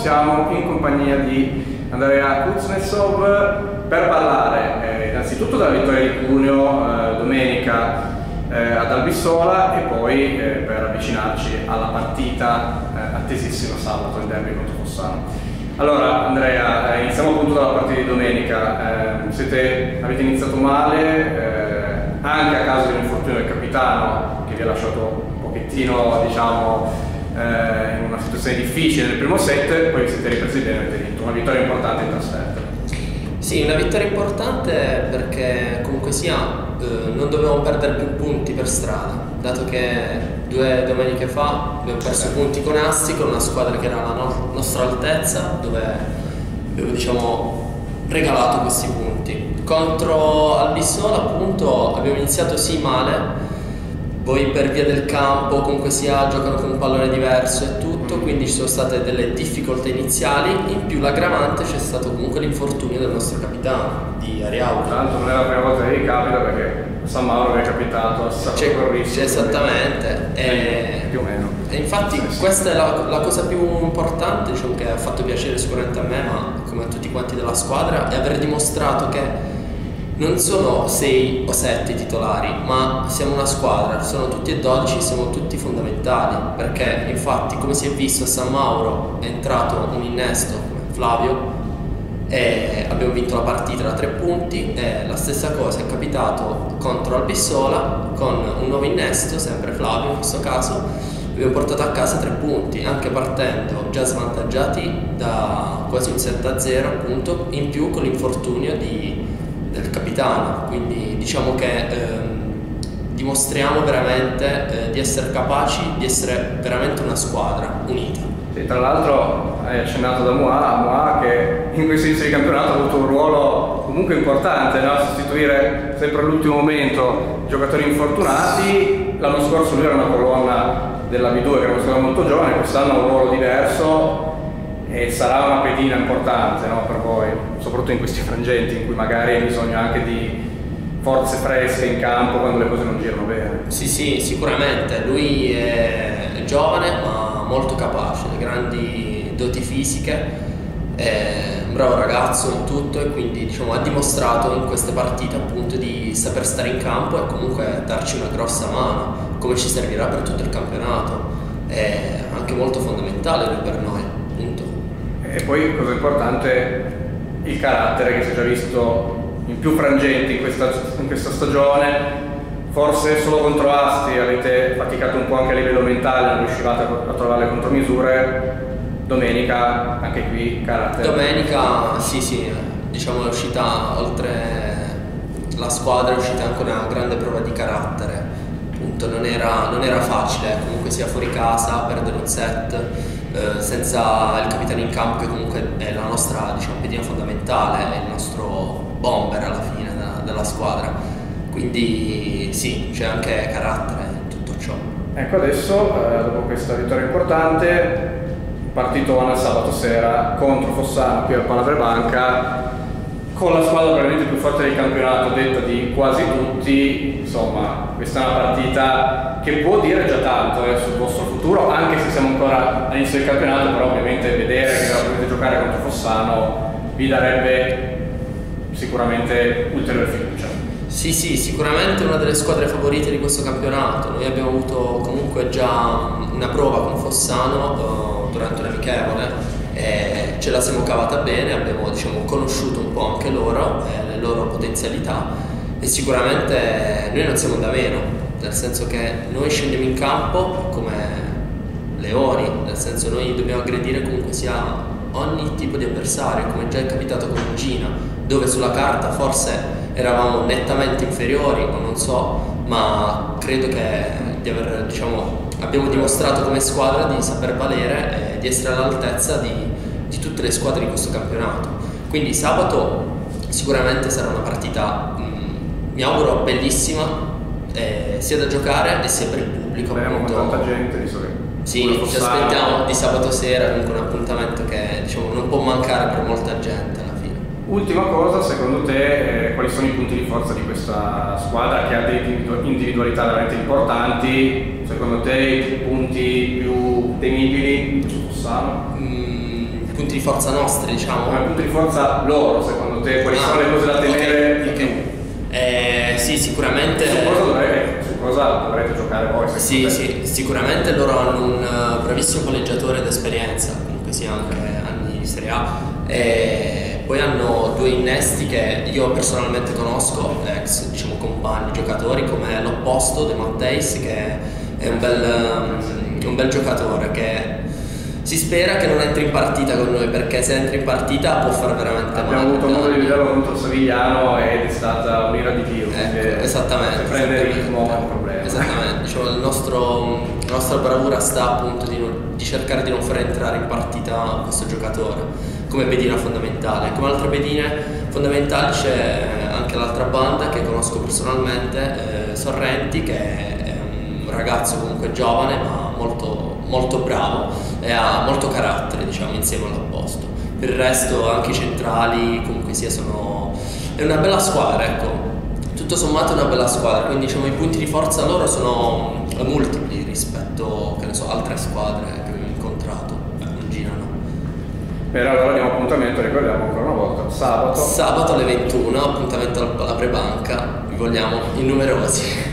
siamo in compagnia di Andrea Kuznetsov per parlare eh, innanzitutto della vittoria di Cuneo eh, domenica eh, ad Albissola e poi eh, per avvicinarci alla partita eh, attesissima sabato in derby contro Fossano. Allora Andrea, eh, iniziamo appunto dalla partita di domenica, siete, avete iniziato male anche a causa dell'infortunio del capitano che vi ha lasciato un pochettino diciamo in una situazione difficile nel primo set, poi siete ripresi bene avete vinto. Una vittoria importante in trasferta. Sì, una vittoria importante perché comunque sia eh, non dovevamo perdere più punti per strada, dato che due domeniche fa abbiamo perso certo. punti con Asti, con una squadra che era alla no- nostra altezza, dove abbiamo diciamo regalato questi punti. Contro Albissola appunto abbiamo iniziato sì male, poi per via del campo comunque sia giocano con un pallone diverso e tutto, quindi ci sono state delle difficoltà iniziali, in più l'aggravante c'è stato comunque l'infortunio del nostro capitano di Ariauto. L'altro non è la prima volta che gli capita perché San Mauro è capitato a Saccorrissimo. Esattamente. E, più o meno. E infatti sì, questa è la, la, cosa più importante, diciamo che ha fatto piacere sicuramente a me, ma come a tutti quanti della squadra, è aver dimostrato che non sono 6 o 7 titolari, ma siamo una squadra, sono tutti e 12, siamo tutti fondamentali, perché infatti come si è visto a San Mauro è entrato un innesto come Flavio e abbiamo vinto la partita da 3 punti e la stessa cosa è capitato contro Albissola con un nuovo innesto, sempre Flavio in questo caso, abbiamo portato a casa 3 punti, anche partendo già svantaggiati da quasi un 7-0 appunto, in più con l'infortunio di capitano, quindi diciamo che ehm, dimostriamo veramente eh, di essere capaci di essere veramente una squadra unita. Sì, tra l'altro hai accennato da Moa, Moa che in questo inizio di campionato ha avuto un ruolo comunque importante, no? sostituire sempre all'ultimo momento giocatori infortunati, l'anno scorso lui era una colonna della B2 che era una squadra molto giovane, quest'anno ha un ruolo diverso e sarà una pedina importante no, per voi, soprattutto in questi frangenti in cui magari hai bisogno anche di forze fresche in campo quando le cose non girano bene. Sì, sì, sicuramente. Lui è giovane ma molto capace, ha grandi doti fisiche, è un bravo ragazzo in tutto e quindi diciamo, ha dimostrato in queste partite appunto di saper stare in campo e comunque darci una grossa mano, come ci servirà per tutto il campionato. È anche molto fondamentale per noi. E poi, cosa importante, il carattere che si è già visto in più frangenti in questa, in questa stagione. Forse solo contro Asti avete faticato un po' anche a livello mentale, non riuscivate a trovare le contromisure. Domenica, anche qui, carattere. Domenica, sì, sì, diciamo uscita oltre la squadra, è uscita anche una grande prova di carattere. Appunto, non era, non era facile, comunque sia fuori casa, perdere un set eh, senza il capitano in campo che comunque è la nostra diciamo, pedina fondamentale, è il nostro bomber alla fine da, della squadra. Quindi sì, c'è anche carattere in tutto ciò. Ecco adesso, eh, dopo questa vittoria importante, partitone sabato sera contro Fossano qui al Palavre Banca con la squadra probabilmente più forte del campionato, detta di quasi tutti, insomma, questa è una partita che può dire già tanto eh, sul vostro futuro, anche se siamo ancora all'inizio del campionato, però ovviamente vedere che la potete giocare contro Fossano vi darebbe sicuramente ulteriore fiducia. Sì, sì, sicuramente una delle squadre favorite di questo campionato. Noi abbiamo avuto comunque già una prova con Fossano uh, durante l'amichevole e ce la siamo cavata bene, abbiamo diciamo, conosciuto un po' anche loro e le loro potenzialità e sicuramente noi non siamo da meno, nel senso che noi scendiamo in campo come leoni, nel senso noi dobbiamo aggredire comunque sia ogni tipo di avversario, come già è capitato con Gina, dove sulla carta forse eravamo nettamente inferiori o non so, ma credo che di aver, diciamo, abbiamo dimostrato come squadra di saper valere e di essere all'altezza di, di tutte le squadre di questo campionato. Quindi sabato sicuramente sarà una partita, mh, mm, mi auguro, bellissima, eh, sia da giocare e sia per il pubblico. Con tanta gente, visto che sì, ci aspettiamo di sabato sera, comunque un appuntamento che diciamo, non può mancare per molta gente. Ultima cosa, secondo te, eh, quali sono i punti di forza di questa squadra che ha delle individualità veramente importanti? Secondo te i punti più temibili Fossano? Mm, punti di forza nostri, diciamo. Come punti di forza loro, secondo te, quali ah, sono le cose da tenere okay, okay. Eh, sì, sicuramente. Su cosa, dovrete, su cosa dovrete giocare voi? Sì, te? sì, sicuramente loro hanno un uh, bravissimo palleggiatore d'esperienza, comunque sia anche anni di Serie A. E poi hanno due innesti che io personalmente conosco, ex diciamo, compagni, giocatori, come l'opposto De Matteis, che è un bel, um, un bel giocatore che si spera che non entri in partita con noi perché se entri in partita può fare veramente male. Abbiamo avuto modo di vederlo contro Savigliano ed è stata un'ira di Dio. Ecco, esattamente. Se prende il ritmo è un problema. Esattamente, diciamo, nostro, la nostra bravura sta appunto di, di, cercare di non far entrare in partita questo giocatore come pedina fondamentale. Come altre pedine fondamentali c'è anche l'altra banda che conosco personalmente, eh, Sorrenti, che è un ragazzo comunque giovane ma molto molto bravo e ha molto carattere, diciamo, insieme all'opposto. Per il resto anche i centrali comunque sia sono... è una bella squadra, ecco. Tutto sommato è una bella squadra, quindi diciamo i punti di forza loro sono multipli rispetto, che ne so, altre squadre che abbiamo incontrato in girano. Per allora diamo appuntamento, ricordiamo ancora una volta, sabato. Sabato alle 21, appuntamento alla prebanca, vi vogliamo in numerosi.